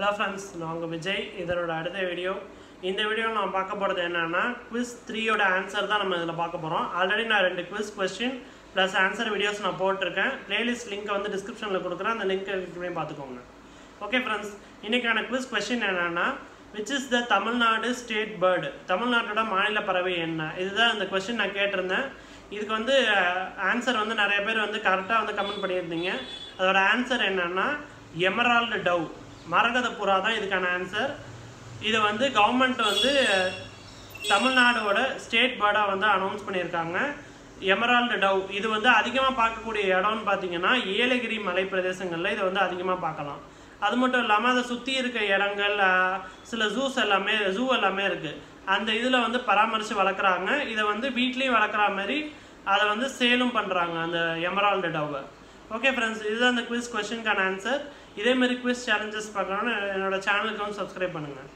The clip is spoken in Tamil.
ஹலோ ஃப்ரெண்ட்ஸ் நான் உங்கள் விஜய். இதனோட அடுத்த வீடியோ இந்த வீடியோவில் நான் பார்க்க போகிறது என்னென்னா குவிஸ் த்ரீயோட ஆன்சர் தான் நம்ம இதில் பார்க்க போகிறோம் ஆல்ரெடி நான் ரெண்டு quiz question plus answer videos நான் போட்டிருக்கேன். பிளேலிஸ்ட் லிங்க்கை வந்து டிஸ்கிரிப்ஷனில் கொடுக்குறேன். அந்த லிங்க் பண்ணி பார்த்துக்கோங்க. ஓகே ஃப்ரெண்ட்ஸ் இன்றைக்கான குவிஸ் கொஸ்டின் என்னென்னா which is the Tamil Nadu state bird தமிழ்நாட்டோட மாநில பறவை என்ன? இதுதான் இந்த கொஸ்டின் நான் கேட்டிருந்தேன். இதுக்கு வந்து ஆன்சர் வந்து நிறைய பேர் வந்து கரெக்டாக வந்து கமெண்ட் பண்ணியிருந்தீங்க. அதோட ஆன்சர் என்னென்னா எமரால்டு டவ் மரகத புறா தான் இதுக்கான ஆன்சர் இதை வந்து கவர்மெண்ட் வந்து தமிழ்நாடோட ஸ்டேட் பேர்டாக வந்து அனௌன்ஸ் பண்ணியிருக்காங்க. எமரால்டு டவ் இது வந்து அதிகமாக பார்க்கக்கூடிய இடம்னு பார்த்தீங்கன்னா ஏலகிரி மலை பிரதேசங்களில் இதை வந்து அதிகமாக பார்க்கலாம். அது மட்டும் இல்லாமல் அதை சுற்றி இருக்க இடங்கள் சில ஜூஸ் எல்லாமே ஜூ எல்லாமே இருக்குது அந்த இதில் வந்து பராமரித்து வளர்க்குறாங்க. இதை வந்து வீட்லேயும் வளர்க்குற மாதிரி அதை வந்து சேலும் பண்ணுறாங்க அந்த எமரால்டு டவ்வை ஓகே ஃப்ரெண்ட்ஸ் இதுதான் அந்த குவிஸ் கொஸ்டினுக்கான ஆன்சர் இதே மாதிரி குவிஸ் சேலஞ்சஸ் பார்க்கணும்னு என்னோட சேனலுக்கு வந்து சப்ஸ்கிரைப் பண்ணுங்கள்